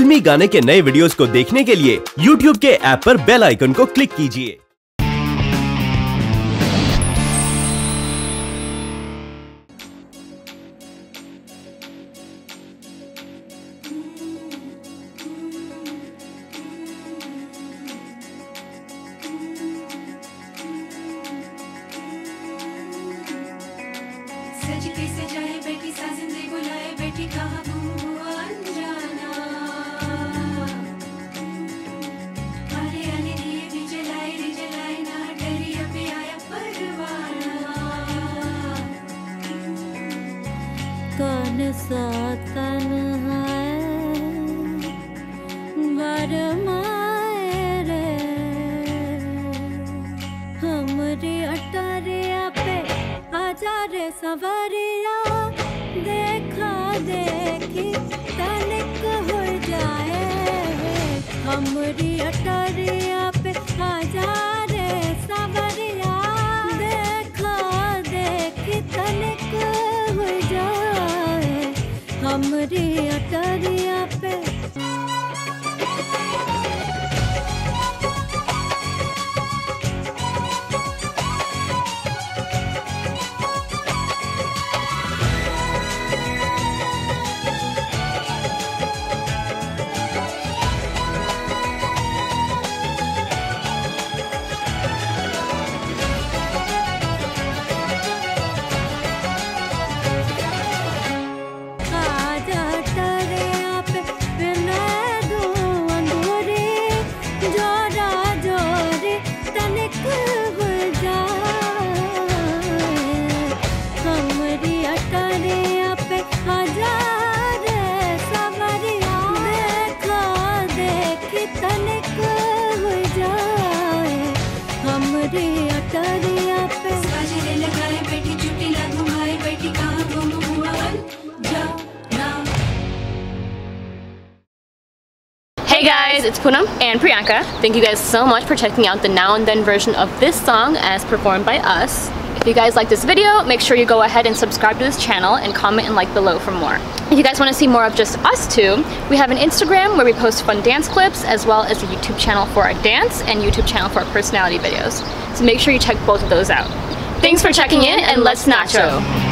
फिल्मी गाने के नए वीडियोस को देखने के लिए यूट्यूब के ऐप पर बेल आइकन को क्लिक कीजिए। सा तन बरमाए रे। हमरी अटरिया पे आजा रे सवरिया। देखा देखी तनिक हो जाए। हमरी अटरिया पे आजा हमरी अटरिया हमरी अटरिया पे साजरे लगाए बैठी चुटी ला घुमाए बैठी कहाँ गुम हुआ अनजाना Hey guys, it's Poonam and Priyanka. Thank you guys so much for checking out the now and then version of this song as performed by us. If you guys like this video, make sure you go ahead and subscribe to this channel and comment and like below for more. If you guys want to see more of just us two, we have an Instagram where we post fun dance clips as well as a YouTube channel for our dance and YouTube channel for our personality videos. So make sure you check both of those out. Thanks for checking in and let's nacho!